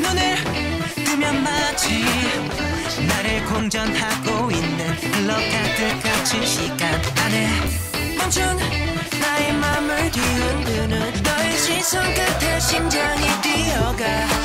눈을 뜨면 마치 나를 공전하고 있는 블럭 같은 같이 시간 안에 멈춘 나의 맘을 뒤흔드는 너의 시선 끝에 심장이 뛰어가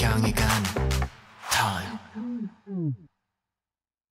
향해 간 time.